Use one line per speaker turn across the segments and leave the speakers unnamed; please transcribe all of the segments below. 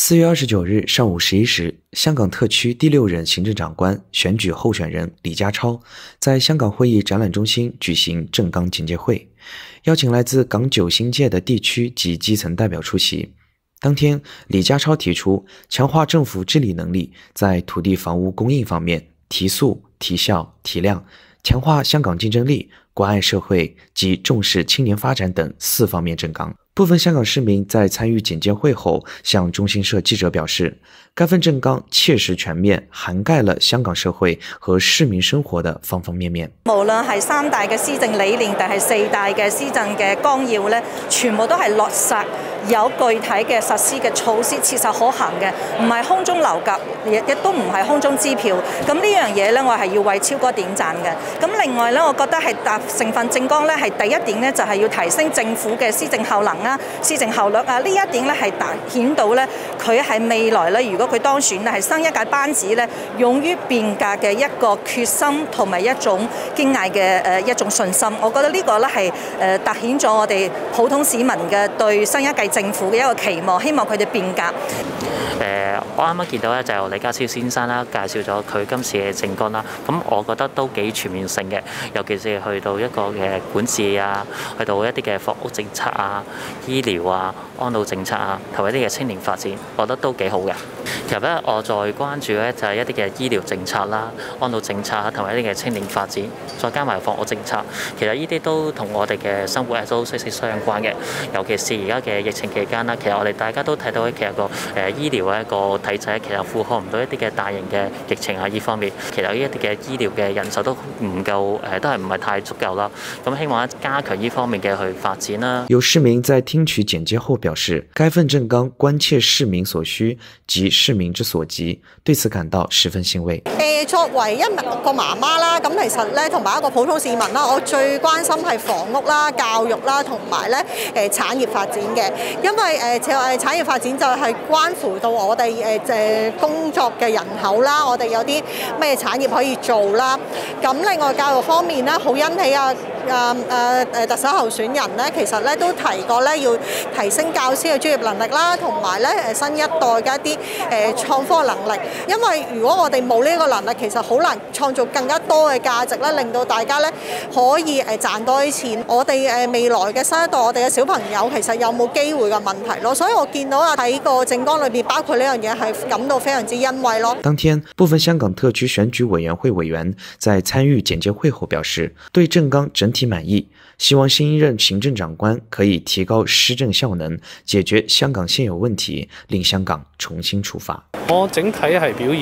四月二十九日上午十一时，香港特区第六任行政长官选举候选人李家超在香港会议展览中心举行政纲简介会，邀请来自港九新界的地区及基层代表出席。当天，李家超提出强化政府治理能力，在土地房屋供应方面提速、提效、提量，强化香港竞争力、关爱社会及重视青年发展等四方面政纲。部分香港市民在参與簡介会后，向中新社记者表示，该份政纲切实全面，涵盖了香港社会和市民生活的方方面面。
无论系三大嘅施政理念，定系四大嘅施政嘅纲要咧，全部都系落实有具體嘅實施嘅措施，切實可行嘅，唔係空中樓閣，亦亦都唔係空中支票。咁呢樣嘢咧，我係要為超哥點讚嘅。咁另外咧，我覺得係達成份政綱咧，係第一點咧，就係要提升政府嘅施政效能啊。施政效率啊，呢一點咧係凸顯到咧，佢係未來咧，如果佢當選咧，係新一屆班子咧，勇於變革嘅一個決心同埋一種堅毅嘅誒一種信心。我覺得呢個咧係誒凸顯咗我哋普通市民嘅對新一屆政府嘅一個期望，希望佢哋變革。
誒、我啱啱見到咧，就由李家超先生啦，介紹咗佢今次嘅政綱啦。咁我覺得都幾全面性嘅，尤其是去到一個嘅管治啊，去到一啲嘅房屋政策啊、醫療啊、安老政策啊，同埋一啲嘅青年發展，覺得都幾好嘅。其實咧，我再關注咧就係一啲嘅醫療政策啦、安老政策啊，同埋一啲嘅青年發展，再加埋房屋政策。其實呢啲都同我哋嘅生活係都息息相關嘅。尤其是而家嘅疫情期間啦，其實我哋大家都睇到其實個誒醫療一個體制其實負荷唔到一啲嘅大型嘅疫情啊，呢方面其實呢一啲嘅醫療嘅人手都唔夠誒，都係唔係太足夠啦。咁希望加強呢方面嘅去發展啦。
有市民在聽取簡介後表示，該份政綱關切市民所需及市民之所急，对此感到十分欣慰。
诶，作为一个妈妈啦，咁其实咧同埋一个普通市民啦，我最关心系房屋啦、教育啦，同埋咧诶产业发展嘅，因为诶就係產業發展就系关乎到我哋誒誒工作嘅人口啦，我哋有啲咩产业可以做啦。咁另外教育方面咧，好欣喜啊！啊誒誒特首候選人咧，其實咧都提過咧要提升教師嘅專業能力啦，同埋咧誒新一代嘅一啲誒創科能力。因為如果我哋冇呢個能力，其實好難創造更加多嘅價值咧，令到大家咧可以誒賺多啲錢。我哋誒未來嘅新一代，我哋嘅小朋友其實有冇機會嘅問題咯。所以我見到啊喺個政綱裏邊包括呢樣嘢係感到非常之欣慰咯。
當天，部分香港特區選舉委員會委員在參與簡介會後表示，對政綱整體满意，希望新一任行政長官可以提高施政效能，解決香港現有問題，令香港重新出发。
我整體係表示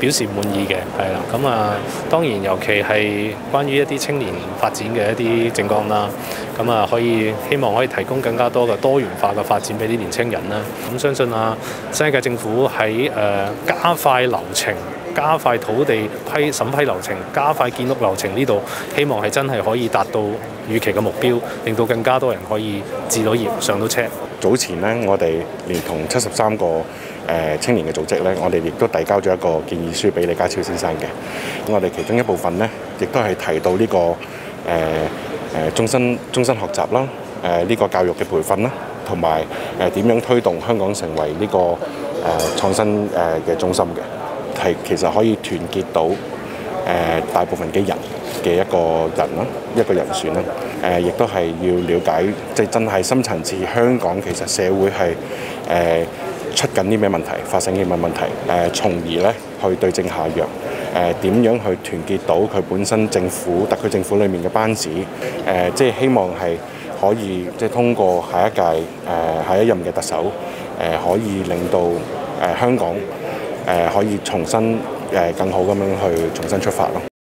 表示滿意嘅，系啦，咁啊，當然尤其係關於一啲青年發展嘅一啲政綱啦，咁啊，可以希望可以提供更加多嘅多元化嘅發展俾啲年青人啦。咁相信啊，新一屆政府喺诶、加快流程。加快土地批審批流程，加快建屋流程呢度，希望係真係可以達到預期嘅目標，令到更加多人可以置到業、上到車。
早前呢，我哋連同七十三個誒、青年嘅組織咧，我哋亦都遞交咗一個建議書俾李家超先生嘅。咁我哋其中一部分呢，亦都係提到呢、這個誒誒、呃、終身終身學習啦，誒、呢、這個教育嘅培訓啦，同埋誒點樣推動香港成為呢、這個誒、創新誒嘅中心嘅。係其實可以團結到誒、大部分嘅人嘅一個人啦，一個人選啦。誒、亦都係要了解，即、係、真係深層次香港其實社會係誒、出緊啲咩問題，發生啲咩問題。誒、呃，從而咧去對症下藥。誒、呃，點樣去團結到佢本身政府、特區政府裡面嘅班子？誒、即、係、希望係可以即係、通過下一屆誒、下一任嘅特首誒、可以令到誒、香港。誒可以重新誒更好咁樣去重新出發咯。